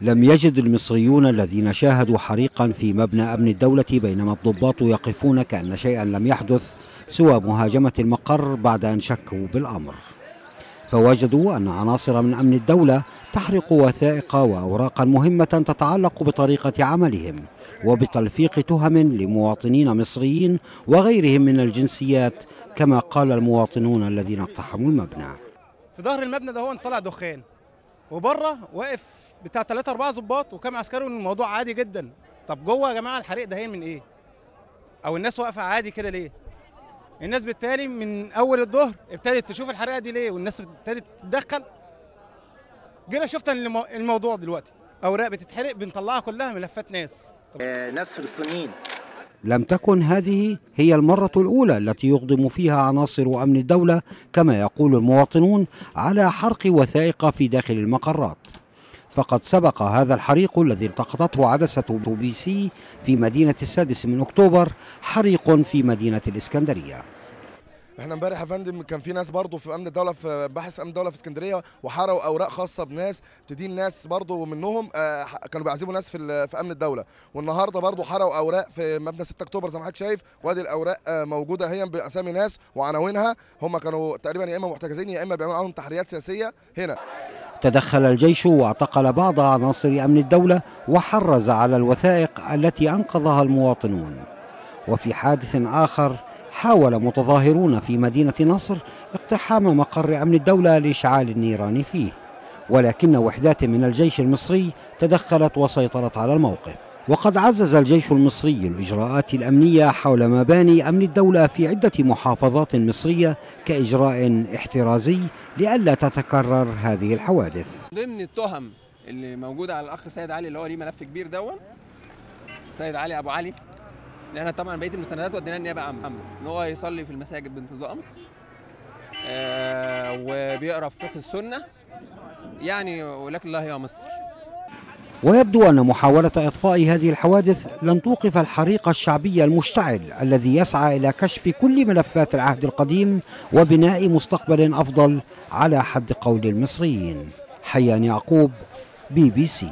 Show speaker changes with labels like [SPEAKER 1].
[SPEAKER 1] لم يجد المصريون الذين شاهدوا حريقا في مبنى أمن الدولة بينما الضباط يقفون كأن شيئا لم يحدث سوى مهاجمة المقر بعد أن شكوا بالأمر. فوجدوا أن عناصر من أمن الدولة تحرق وثائق وأوراقا مهمة تتعلق بطريقة عملهم وبتلفيق تهم لمواطنين مصريين وغيرهم من الجنسيات كما قال المواطنون الذين اقتحموا المبنى.
[SPEAKER 2] في ظهر المبنى ده هو طلع دخان. وبره واقف بتاع 3 4 ظباط وكام عسكري الموضوع عادي جدا. طب جوه يا جماعة الحريق ده من إيه؟ أو الناس واقفة عادي كده ليه؟ الناس بالتالي من أول الظهر ابتدت تشوف الحريقة دي ليه؟ والناس ابتدت تتدخل. جينا شفنا المو- الموضوع دلوقتي. أوراق بتتحرق بنطلعها كلها ملفات ناس.
[SPEAKER 3] ناس فلسطينيين.
[SPEAKER 1] لم تكن هذه هي المرة الأولى التي يقدم فيها عناصر أمن الدولة كما يقول المواطنون على حرق وثائق في داخل المقرات. فقد سبق هذا الحريق الذي التقطته عدسة بي سي في مدينة السادس من أكتوبر حريق في مدينة الإسكندرية.
[SPEAKER 4] إحنا امبارح يا فندم كان في ناس برضه في امن الدولة في باحث امن الدولة في اسكندرية وحرقوا أوراق خاصة بناس تدين ناس برضه منهم آه، كانوا بيعذبوا ناس في في امن الدولة. والنهاردة برضه حرقوا أوراق في مبنى 6 أكتوبر زي ما حضرتك شايف. وادي الأوراق آه، موجودة هي بأسامي ناس وعناوينها. هم كانوا تقريبا يا إما محتجزين يا إما بيعملوا معاهم تحريات سياسية هنا.
[SPEAKER 1] تدخل الجيش واعتقل بعض عناصر أمن الدولة وحرز على الوثائق التي أنقذها المواطنون. وفي حادث آخر حاول متظاهرون في مدينة نصر اقتحام مقر أمن الدولة لإشعال النيران فيه ولكن وحدات من الجيش المصري تدخلت وسيطرت على الموقف. وقد عزز الجيش المصري الإجراءات الأمنية حول مباني أمن الدولة في عدة محافظات مصرية كإجراء احترازي لئلا تتكرر هذه الحوادث.
[SPEAKER 5] ضمن التهم اللي موجودة على الأخ سيد علي اللي هو ليه ملف كبير دون سيد علي أبو علي إحنا طبعا بقية المستندات وديناها النيابه عامه إن هو يصلي في المساجد بانتظام. آه وبيقرأ في فقه السنة. يعني ولكن الله يا مصر.
[SPEAKER 1] ويبدو أن محاولة إطفاء هذه الحوادث لن توقف الحريق الشعبي المشتعل الذي يسعى إلى كشف كل ملفات العهد القديم وبناء مستقبل أفضل على حد قول المصريين. حيان يعقوب بي بي سي.